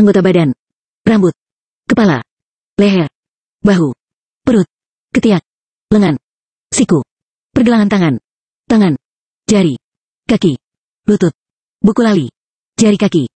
anggota badan, rambut, kepala, leher, bahu, perut, ketiak, lengan, siku, pergelangan tangan, tangan, jari, kaki, lutut, buku lali, jari kaki,